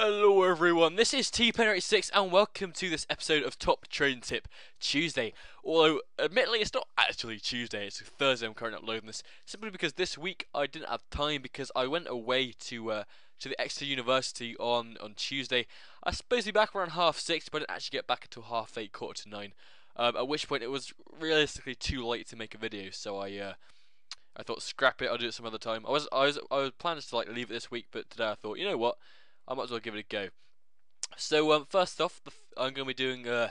Hello everyone, this is TPayner86 and welcome to this episode of Top Trading Tip Tuesday. Although, admittedly, it's not actually Tuesday, it's Thursday I'm currently uploading this. Simply because this week I didn't have time because I went away to uh, to the Exeter University on, on Tuesday. I was supposed to be back around half six, but I didn't actually get back until half eight, quarter to nine. Um, at which point it was realistically too late to make a video, so I uh, I thought scrap it, I'll do it some other time. I was I was I was planning to like leave it this week, but today I thought, you know what? I might as well give it a go. So um, first off, I'm going to be doing uh,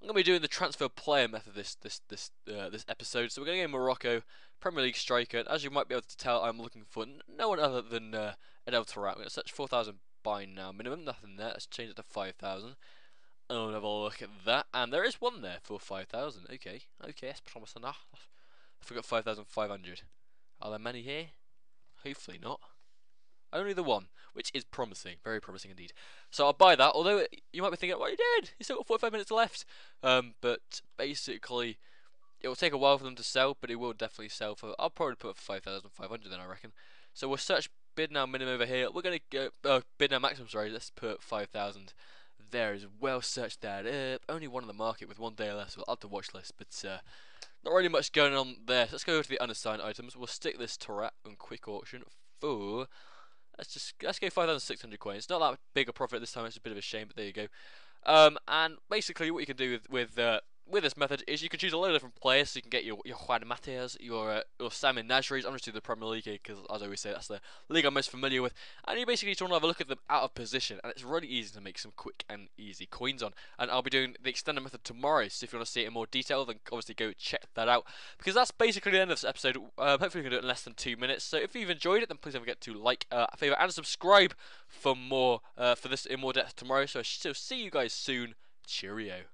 I'm going to be doing the transfer player method this this this uh, this episode. So we're going to go Morocco Premier League striker. And as you might be able to tell, I'm looking for no one other than uh, Adel Taarabt. We're going to search 4,000 buy now minimum. Nothing there. Let's change it to 5,000. Oh, have a look at that. And there is one there for 5,000. Okay, okay, that's promising. I forgot 5,500. Are there many here? Hopefully not. Only the one, which is promising, very promising indeed. So I'll buy that, although you might be thinking, well, you did, you still got 45 minutes left. Um, but basically, it will take a while for them to sell, but it will definitely sell for, I'll probably put it for 5,500 then, I reckon. So we'll search bid now minimum over here. We're going to go, uh, bid now maximum, sorry, let's put 5,000 there as well. Search that up. Only one on the market with one day less. We'll add the watch list, but uh, not really much going on there. So let's go over to the unassigned items. We'll stick this to wrap on quick auction for Let's just let's go 5,600 coins. It's Not that big a profit this time. It's a bit of a shame, but there you go. Um, and basically, what you can do with with uh, with this method is you can choose a lot of different players. So you can get your, your Juan Matas, your uh, your Samir Nasri's. I'm just doing the Premier League because, as I always say, that's the league I'm most familiar with. And you basically just want to have a look at them out of position, and it's really easy to make some quick and easy coins on. And I'll be doing the extended method tomorrow. So if you want to see it in more detail, then obviously go check that out. Because that's basically the end of this episode. Um, hopefully, we can do it in less than two minutes. So if you've enjoyed it, then please don't forget to like, uh, and subscribe for more uh, for this in more depth tomorrow. So I shall see you guys soon. Cheerio.